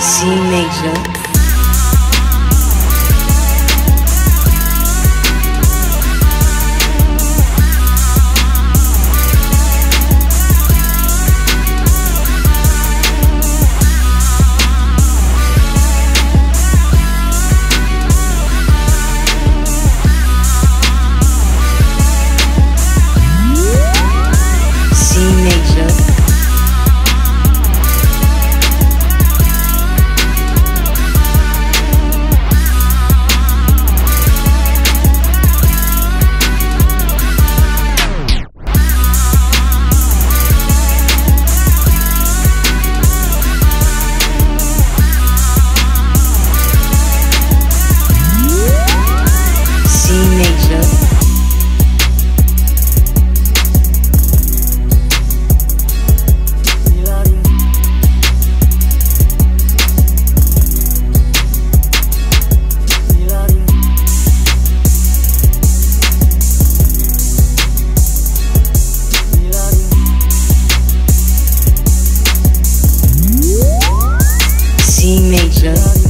C major. Major.